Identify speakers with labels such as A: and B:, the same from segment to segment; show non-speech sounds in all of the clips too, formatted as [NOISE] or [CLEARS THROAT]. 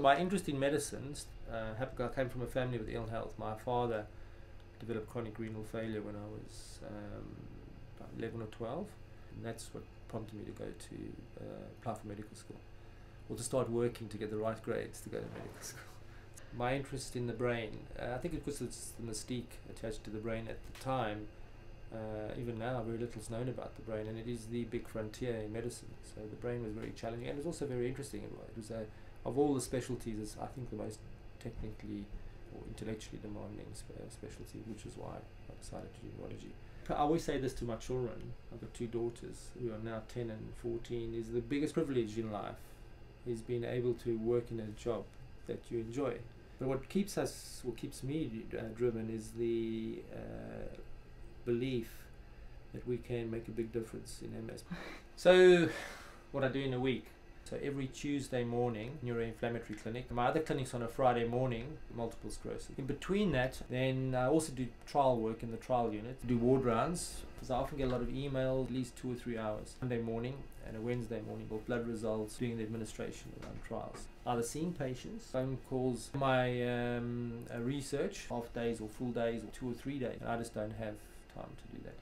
A: My interest in medicines uh, I came from a family with ill health. My father developed chronic renal failure when I was um, about 11 or 12. And that's what prompted me to go to uh, apply for medical school or to start working to get the right grades to go to medical [LAUGHS] school. My interest in the brain, uh, I think it was the mystique attached to the brain at the time. Uh, even now, very little is known about the brain, and it is the big frontier in medicine. So the brain was very challenging, and it was also very interesting. It was a, of all the specialties, it's, I think the most technically or intellectually demanding spe- uh, specialty, which is why I decided to do neurology. I always say this to my children. I've got two daughters who are now 10 and 14. Is the biggest privilege in life is being able to work in a job that you enjoy. But what keeps us, what keeps me uh, driven, is the uh, belief that we can make a big difference in MS. [LAUGHS] So, what I do in a week. So every Tuesday morning, neuroinflammatory clinic. My other clinic's on a Friday morning, multiple sclerosis. In between that, then I also do trial work in the trial unit. Do ward rounds because I often get a lot of emails, at least two or three hours. Monday morning and a Wednesday morning, for blood results, doing the administration around trials. Either seeing patients, phone calls, my um, uh, research, half days or full days or two or three days. And I just don't have time to do that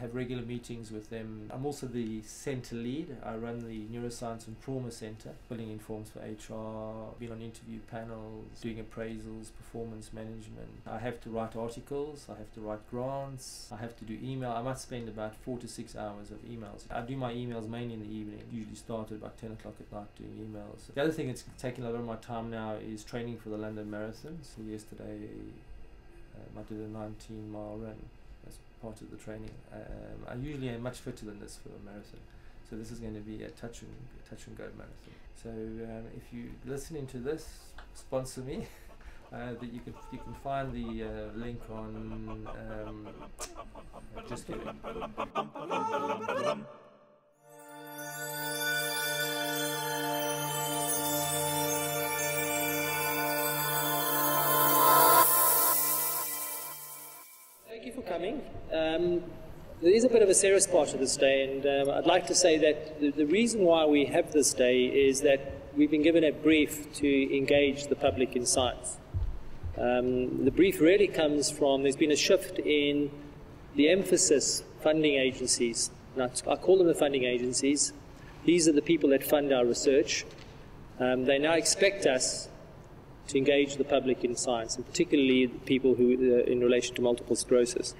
A: have regular meetings with them. I'm also the center lead. I run the Neuroscience and Trauma Center, filling in forms for HR, been on interview panels, doing appraisals, performance management. I have to write articles, I have to write grants, I have to do email. I must spend about four to six hours of emails. I do my emails mainly in the evening, usually start at about 10 o'clock at night doing emails. The other thing that's taking a lot of my time now is training for the London Marathon. So yesterday um, I did a 19 mile run part of the training. Um, I usually am much fitter than this for a marathon, so this is going to be a touch and touch and go marathon. So um, if you're listening to this, sponsor me. [LAUGHS] Uh, that you can you can find the uh, link on um, just kidding.
B: Um, there is a bit of a serious part of this day, and um, I'd like to say that the, the reason why we have this day is that we've been given a brief to engage the public in science. Um, the brief really comes from there's been a shift in the emphasis funding agencies. I call them the funding agencies. These are the people that fund our research. Um, they now expect us to engage the public in science, and particularly people who, uh, in relation to multiple sclerosis.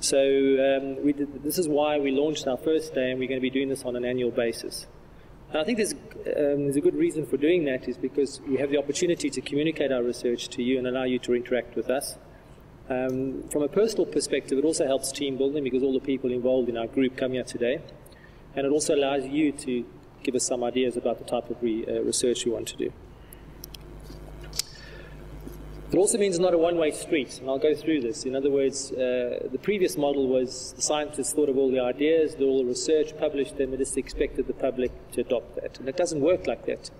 B: So um, did, this is why we launched our first day, and we're going to be doing this on an annual basis. And I think there's, um, there's a good reason for doing that is because we have the opportunity to communicate our research to you and allow you to interact with us. Um, from a personal perspective, it also helps team building because all the people involved in our group come here today. And it also allows you to give us some ideas about the type of re, uh, research you want to do. It also means not a one-way street, and I'll go through this. In other words, uh, the previous model was the scientists thought of all the ideas, did all the research, published them, and just expected the public to adopt that. And it doesn't work like that.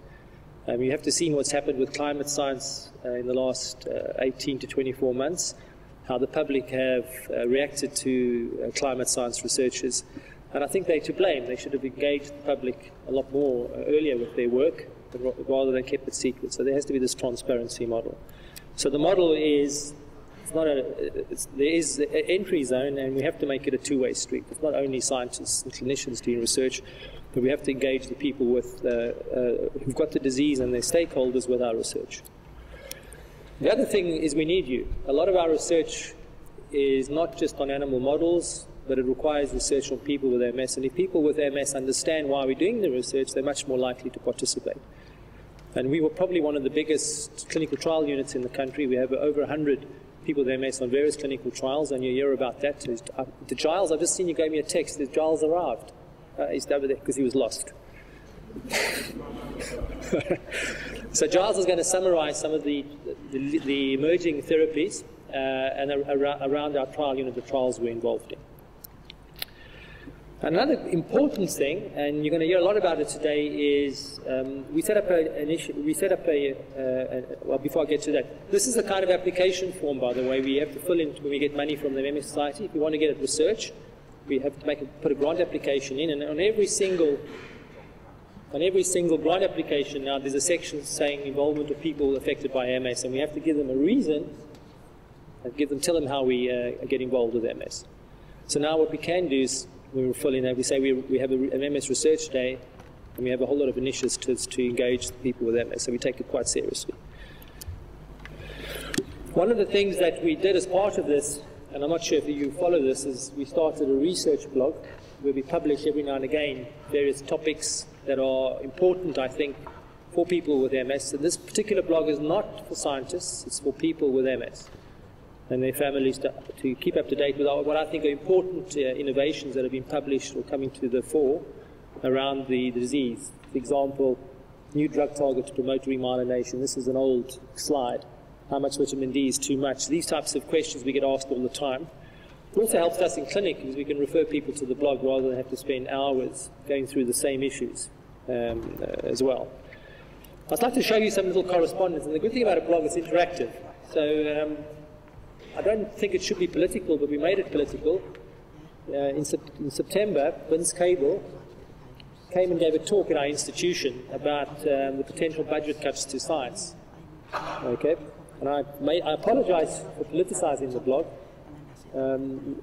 B: Um, you have to see what's happened with climate science uh, in the last uh, 18 to 24 months, how the public have uh, reacted to uh, climate science researchers. And I think they're to blame. They should have engaged the public a lot more uh, earlier with their work rather than kept it secret. So there has to be this transparency model. So the model is it's not a it's, there is an entry zone, and we have to make it a two-way street. It's not only scientists and clinicians doing research, but we have to engage the people with uh, uh, who've got the disease and their stakeholders with our research. The other thing is we need you. A lot of our research is not just on animal models, but it requires research on people with MS. And if people with MS understand why we're doing the research, they're much more likely to participate. And we were probably one of the biggest clinical trial units in the country. We have over 100 people there MS on various clinical trials, and you hear about that. Uh, the Giles, I've just seen you gave me a text. The Giles arrived. Uh, he's over there because he was lost. [LAUGHS] so Giles is going to summarize some of the, the, the emerging therapies uh, and ar around our trial unit, the trials we're involved in. Another important thing, and you're going to hear a lot about it today, is um, we set up a, an issue, we set up a, uh, a, well, before I get to that, this is the kind of application form, by the way, we have to fill in when we get money from the MS Society. If we want to get it research, we have to make a, put a grant application in, and on every single on every single grant application now, there's a section saying involvement of people affected by MS, and we have to give them a reason, and give them, tell them how we uh, get involved with MS. So now what we can do is, when we're filling out, we say we, we have a, an MS research day, and we have a whole lot of initiatives to engage people with MS, so we take it quite seriously. One of the things that we did as part of this, and I'm not sure if you follow this, is we started a research blog where we publish every now and again various topics that are important, I think, for people with MS. And this particular blog is not for scientists, it's for people with MS and their families to, to keep up to date with what I think are important uh, innovations that have been published or coming to the fore around the, the disease. For example, new drug target to promote remyelination. This is an old slide. How much vitamin D is too much? These types of questions we get asked all the time. It also helps us in clinic because we can refer people to the blog rather than have to spend hours going through the same issues um, uh, as well. I'd like to show you some little correspondence, and the good thing about a blog is interactive. So um, I don't think it should be political, but we made it political. Uh, in, in, September, Vince Cable came and gave a talk in our institution about um, the potential budget cuts to science. Okay, and I, made, I apologize for politicizing the blog. Um,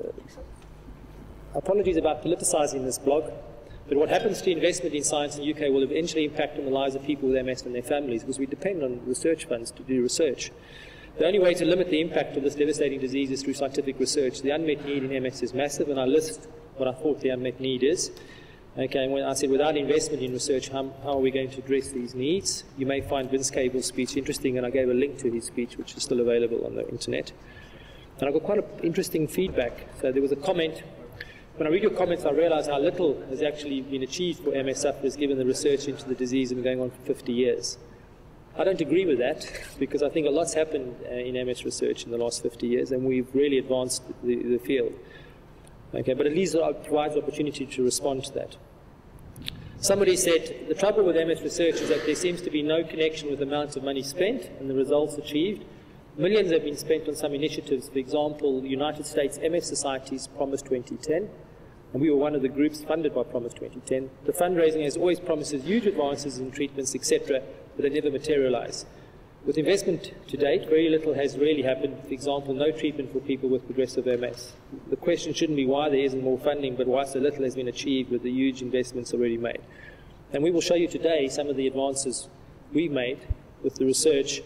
B: apologies about politicizing this blog. But what happens to investment in science in the UK will eventually impact on the lives of people with MS and their families because we depend on research funds to do research. The only way to limit the impact of this devastating disease is through scientific research. The unmet need in MS is massive, and I list what I thought the unmet need is. Okay, when I said without investment in research, how, how, are we going to address these needs? You may find Vince Cable's speech interesting, and I gave a link to his speech, which is still available on the internet. And I got quite a, interesting feedback. So there was a comment. When I read your comments, I realize how little has actually been achieved for MS sufferers given the research into the disease has been going on for 50 years. I don't agree with that because I think a lot's happened uh, in MS research in the last 50 years and we've really advanced the, the field. Okay, but at least it provides opportunity to respond to that. Somebody said the trouble with MS research is that there seems to be no connection with the amounts of money spent and the results achieved. Millions have been spent on some initiatives. For example, the United States MS Society's Promise 2010, and we were one of the groups funded by Promise 2010. The fundraising has always promises huge advances in treatments, etc., but they never materialize. With investment to date, very little has really happened. For example, no treatment for people with progressive MS. The question shouldn't be why there isn't more funding, but why so little has been achieved with the huge investments already made. And we will show you today some of the advances we've made with the research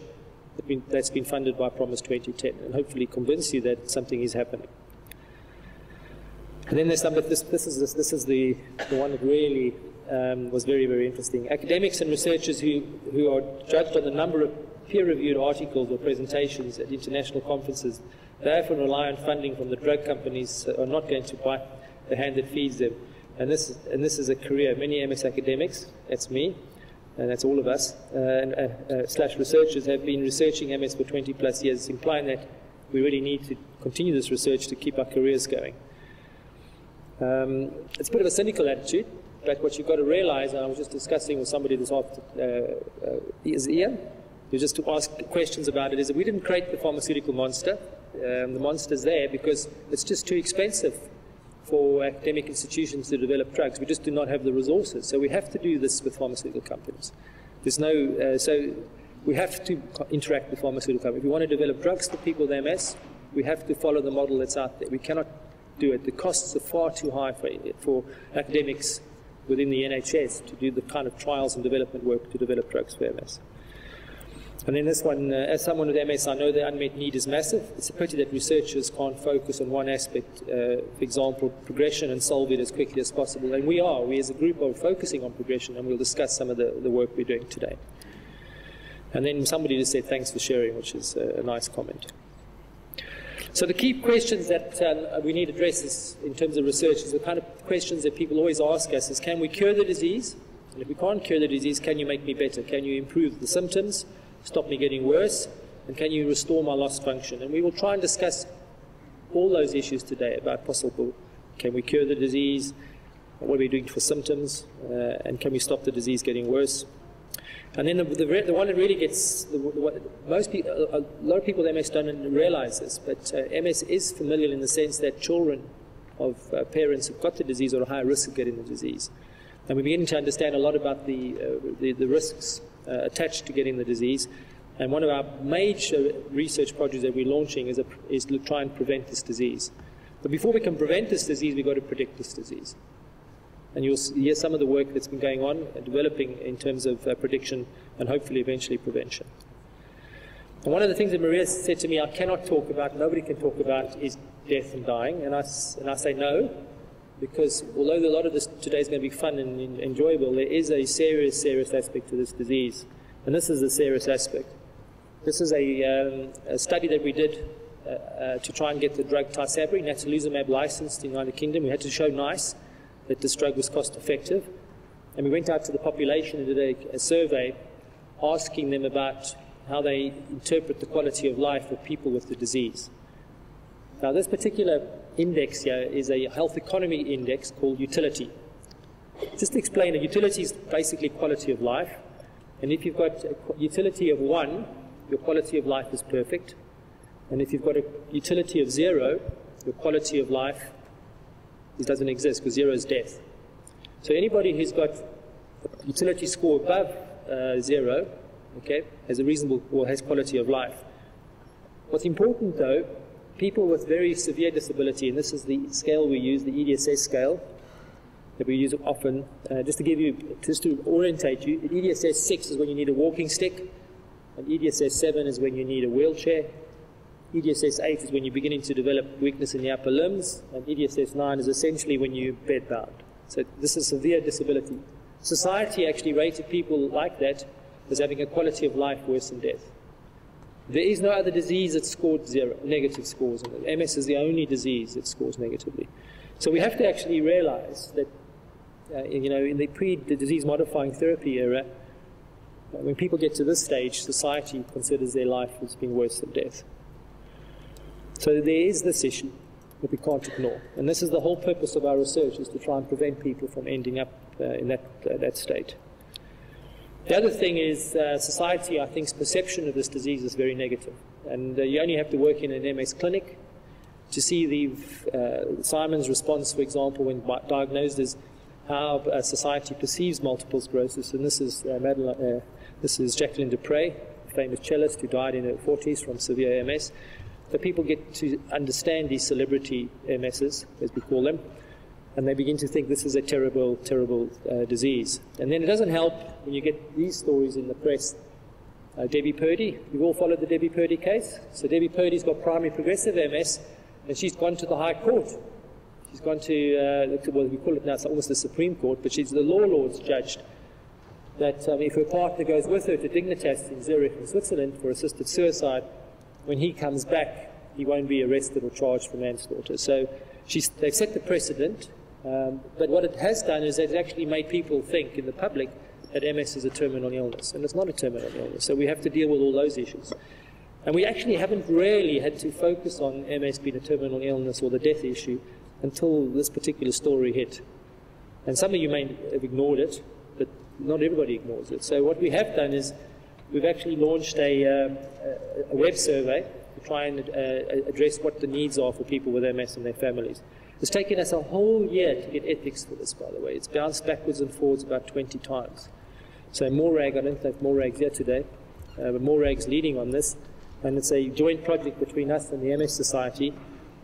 B: that's been funded by Promise 2010 and hopefully convince you that something is happening. And then there's number, this, this is, this, this is the, the one that really um, was very, very interesting. Academics and researchers who, who are judged on the number of peer-reviewed articles or presentations at international conferences, they often rely on funding from the drug companies are not going to bite the hand that feeds them. And this, and this is a career. Many MS academics, that's me, and that's all of us, uh, and, uh, uh, slash researchers have been researching MS for 20 plus years, implying that we really need to continue this research to keep our careers going. Um, it's a bit of a cynical attitude, but what you've got to realize, and I was just discussing with somebody this afternoon, uh, uh, is Ian, just to ask questions about it, is that we didn't create the pharmaceutical monster. Um, the monster's there because it's just too expensive for academic institutions to develop drugs. We just do not have the resources. So we have to do this with pharmaceutical companies. There's no, uh, so we have to interact with pharmaceutical companies. If we want to develop drugs for people with MS, we have to follow the model that's out there. We cannot do it. The costs are far too high for, for academics within the NHS to do the kind of trials and development work to develop drugs for MS. And then this one, uh, as someone with MS, I know the unmet need is massive. It's a pity that researchers can't focus on one aspect, uh, for example, progression, and solve it as quickly as possible. And we are, we as a group are focusing on progression, and we'll discuss some of the, the work we're doing today. And then somebody just said thanks for sharing, which is a, a nice comment. So the key questions that um, we need addresses in terms of research is the kind of questions that people always ask us is can we cure the disease? And if we can't cure the disease, can you make me better? Can you improve the symptoms, stop me getting worse? And can you restore my lost function? And we will try and discuss all those issues today about possible, can we cure the disease? what are we doing for symptoms? Uh, and can we stop the disease getting worse? And then the, the, the one that really gets, the, the, most people, a, a, lot of people with MS don't realize this, but uh, MS is familial in the sense that children of uh, parents who've got the disease are at a higher risk of getting the disease. And we're beginning to understand a lot about the, uh, the, the, risks uh, attached to getting the disease. And one of our major research projects that we're launching is, a, is to try and prevent this disease. But before we can prevent this disease, we've got to predict this disease. And you'll hear some of the work that's been going on, uh, developing in terms of uh, prediction and hopefully eventually prevention. And one of the things that Maria said to me, I cannot talk about, nobody can talk about, is death and dying. And I, and I say no, because although a lot of this today is going to be fun and, and enjoyable, there is a serious, serious aspect to this disease. And this is the serious aspect. This is a, um, a study that we did uh, uh, to try and get the drug Tysabri, natalizumab, licensed in the United Kingdom. We had to show NICE that this drug was cost effective. And we went out to the population and did a, a survey asking them about how they interpret the quality of life of people with the disease. Now, this particular index here is a health economy index called utility. Just to explain, a utility is basically quality of life. And if you've got a utility of one, your quality of life is perfect. And if you've got a utility of zero, your quality of life it doesn't exist because zero is death. So anybody who's got utility score above uh, zero, okay, has a reasonable or has quality of life. What's important though, people with very severe disability, and this is the scale we use, the EDSS scale, that we use often, uh, just to give you, just to orientate you, EDSS 6 is when you need a walking stick, and EDSS 7 is when you need a wheelchair, EDSS 8 is when you're beginning to develop weakness in the upper limbs, and EDSS 9 is essentially when you're bedbound. So this is severe disability. Society actually rated people like that as having a quality of life worse than death. There is no other disease that scored zero, negative scores. MS is the only disease that scores negatively. So we have to actually realize that, uh, you know, in the pre-disease modifying therapy era, when people get to this stage, society considers their life as being worse than death. So there is this issue that we can't ignore. And this is the whole purpose of our research, is to try and prevent people from ending up uh, in that, uh, that state. The other thing is uh, society, I think's perception of this disease is very negative. And uh, you only have to work in an MS clinic to see the uh, Simon's response, for example, when diagnosed as how uh, society perceives multiple sclerosis. And this is, Madeline, this is Jacqueline du Pré, famous cellist who died in her 40s from severe MS. So people get to understand these celebrity MSs, as we call them, and they begin to think this is a terrible, terrible uh, disease. And then it doesn't help when you get these stories in the press. Uh, Debbie Purdy, you've all followed the Debbie Purdy case. So Debbie Purdy's got primary progressive MS, and she's gone to the High Court. She's gone to, uh, well, we call it now, it's almost the Supreme Court, but she's the law lords judged that um, if her partner goes with her to Dignitas in Zurich in Switzerland for assisted suicide, when he comes back, he won't be arrested or charged for manslaughter. So they've set the precedent, um, but what it has done is it's actually made people think in the public that MS is a terminal illness, and it's not a terminal illness. So we have to deal with all those issues. And we actually haven't really had to focus on MS being a terminal illness or the death issue until this particular story hit. And some of you may have ignored it, but not everybody ignores it. So what we have done is we've actually launched a, uh, a web survey to try and uh, address what the needs are for people with MS and their families. It's taken us a whole year to get ethics for this, by the way. It's bounced backwards and forwards about 20 times. So Morag, I don't think Morag's here today, uh, but Morag's leading on this, and it's a joint project between us and the MS Society,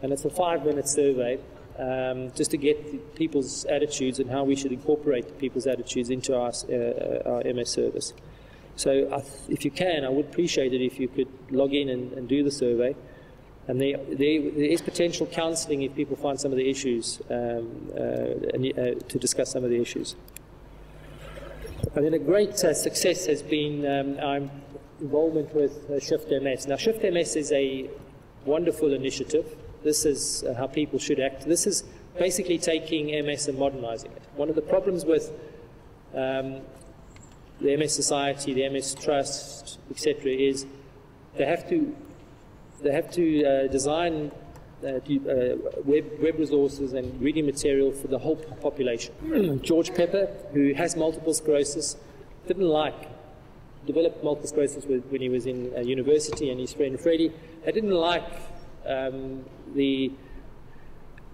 B: and it's a five-minute survey um, just to get people's attitudes and how we should incorporate people's attitudes into our, uh, our MS service. So if you can, I would appreciate it if you could log in and, and do the survey. And there, there, there is potential counselling if people find some of the issues um, uh, and, uh, to discuss some of the issues. And then a great uh, success has been um, our involvement with uh, Shift MS. Now, Shift MS is a wonderful initiative. This is uh, how people should act. This is basically taking MS and modernizing it. One of the problems with um, the MS Society, the MS Trust, etc., is they have to they have to uh, design uh, uh, web, web resources and reading material for the whole population. [CLEARS THROAT] George Pepper, who has multiple sclerosis, didn't like, developed multiple sclerosis when he was in uh, university, and his friend Freddie, they didn't like um, the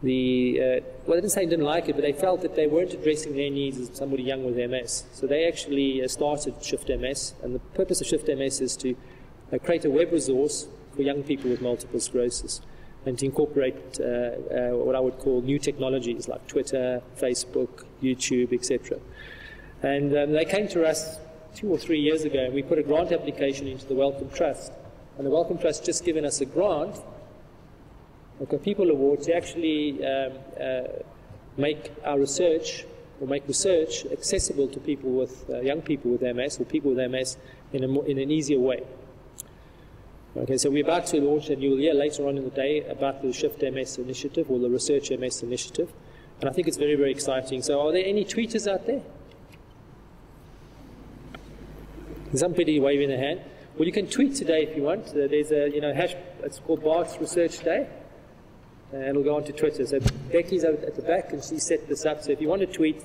B: the, uh, well, didn't say they didn't like it, but they felt that they weren't addressing their needs as somebody young with MS. So they actually uh, started Shift MS, and the purpose of Shift MS is to uh, create a web resource for young people with multiple sclerosis and to incorporate uh, uh, what I would call new technologies like Twitter, Facebook, YouTube, etc. And um, they came to us two or three years ago, and we put a grant application into the Wellcome Trust. And the Wellcome Trust just given us a grant a People Award to actually um, uh, make our research or make research accessible to people with uh, young people with MS or people with MS in, a more, in an easier way. Okay, so we're about to launch, and you'll hear later on in the day about the Shift MS initiative or the Research MS initiative, and I think it's very, very exciting. So, are there any tweeters out there? Somebody waving their hand. Well, you can tweet today if you want. Uh, there's a, you know, hash, it's called Bart's Research Day and it'll go onto Twitter. So Becky's at the back, and she set this up. So if you want to tweet,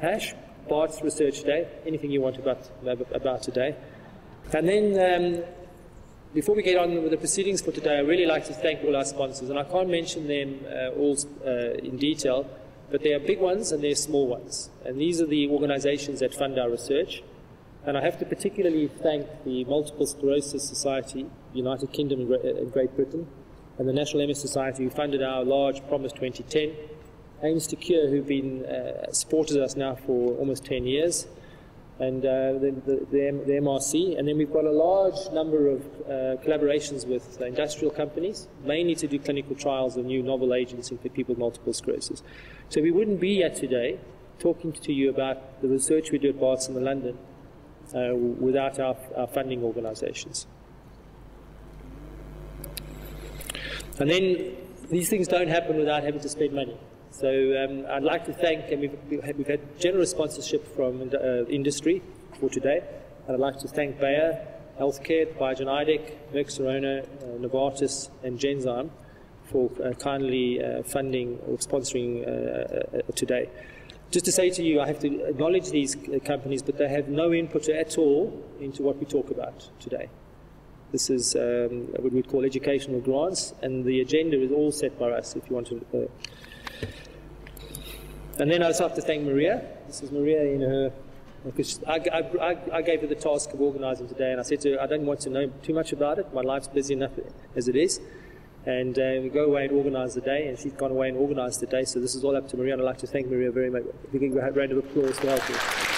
B: hash Bart's Research Day, anything you want about about today, and then. Um, before we get on with the proceedings for today, I really like to thank all our sponsors, and I can't mention them uh, all uh, in detail, but there are big ones and there are small ones. And these are the organizations that fund our research. And I have to particularly thank the Multiple Sclerosis Society, United Kingdom and Great Britain, and the National MS Society, who funded our large Promise 2010, Aims to Cure, who've been uh, supported us now for almost 10 years, and uh, the, the, the, MRC. And then we've got a large number of uh, collaborations with industrial companies, mainly to do clinical trials of new novel agents in people with multiple sclerosis. So we wouldn't be here today talking to you about the research we do at Barts in London uh, without our, our funding organizations. And then these things don't happen without having to spend money. So um, I'd like to thank, and we've, we've had generous sponsorship from uh, industry for today. And I'd like to thank Bayer Healthcare, Biogen Idec, Merck Serono, uh, Novartis, and Genzyme for uh, kindly uh, funding or sponsoring uh, uh, today. Just to say to you, I have to acknowledge these companies, but they have no input at all into what we talk about today. This is um, what we call educational grants, and the agenda is all set by us if you want to. Uh. And then I also have to thank Maria. This is Maria in her. Because I, I, I, gave her the task of organising today, and I said to her, I don't want to know too much about it. My life's busy enough as it is. And uh, we go away and organise the day, and she's gone away and organised the day. So this is all up to Maria, and I'd like to thank Maria very much. We can a round of applause to help.